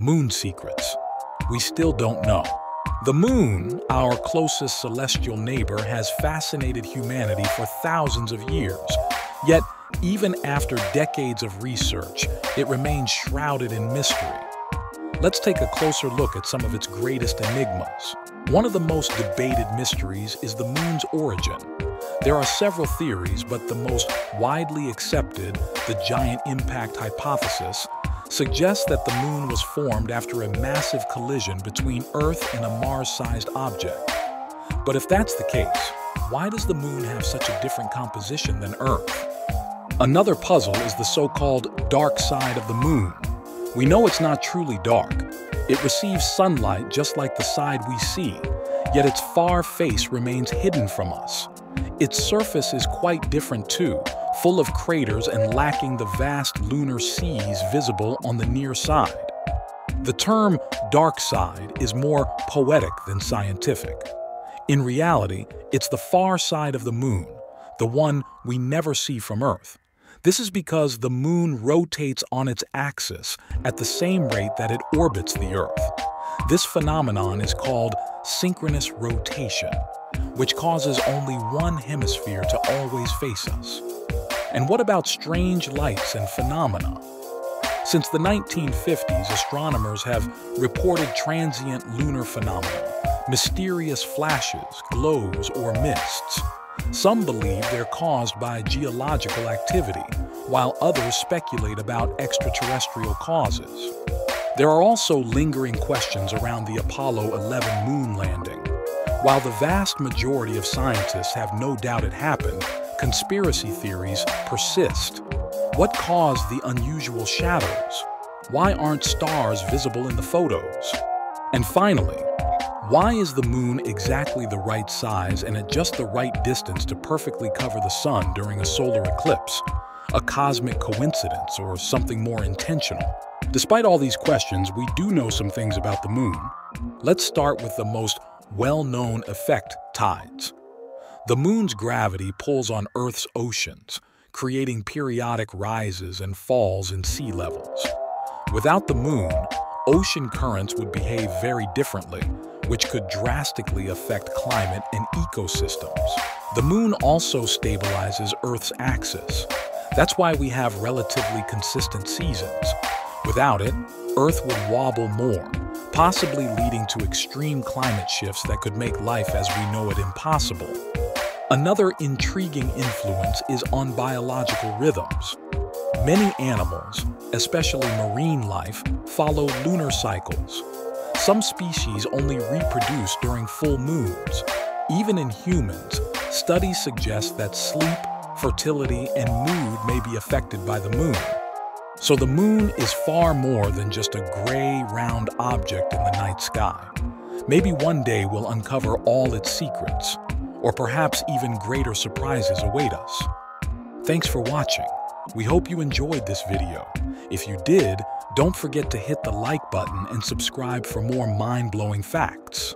Moon secrets. We still don't know. The moon, our closest celestial neighbor, has fascinated humanity for thousands of years. Yet, even after decades of research, it remains shrouded in mystery. Let's take a closer look at some of its greatest enigmas. One of the most debated mysteries is the moon's origin. There are several theories, but the most widely accepted, the giant impact hypothesis, suggests that the moon was formed after a massive collision between Earth and a Mars-sized object. But if that's the case, why does the moon have such a different composition than Earth? Another puzzle is the so-called dark side of the moon. We know it's not truly dark. It receives sunlight just like the side we see, yet its far face remains hidden from us. Its surface is quite different too, full of craters and lacking the vast lunar seas visible on the near side. The term dark side is more poetic than scientific. In reality, it's the far side of the moon, the one we never see from Earth. This is because the moon rotates on its axis at the same rate that it orbits the Earth. This phenomenon is called synchronous rotation, which causes only one hemisphere to always face us. And what about strange lights and phenomena? Since the 1950s, astronomers have reported transient lunar phenomena, mysterious flashes, glows, or mists. Some believe they're caused by geological activity, while others speculate about extraterrestrial causes. There are also lingering questions around the Apollo 11 moon landing. While the vast majority of scientists have no doubt it happened, conspiracy theories persist. What caused the unusual shadows? Why aren't stars visible in the photos? And finally, why is the moon exactly the right size and at just the right distance to perfectly cover the sun during a solar eclipse? A cosmic coincidence or something more intentional? Despite all these questions, we do know some things about the moon. Let's start with the most well-known effect, tides. The moon's gravity pulls on Earth's oceans, creating periodic rises and falls in sea levels. Without the moon, ocean currents would behave very differently, which could drastically affect climate and ecosystems. The moon also stabilizes Earth's axis. That's why we have relatively consistent seasons. Without it, Earth would wobble more, possibly leading to extreme climate shifts that could make life as we know it impossible. Another intriguing influence is on biological rhythms. Many animals, especially marine life, follow lunar cycles. Some species only reproduce during full moons. Even in humans, studies suggest that sleep, fertility, and mood may be affected by the moon. So the moon is far more than just a gray, round object in the night sky. Maybe one day we'll uncover all its secrets, or perhaps even greater surprises await us. Thanks for watching. We hope you enjoyed this video. If you did, don't forget to hit the like button and subscribe for more mind-blowing facts.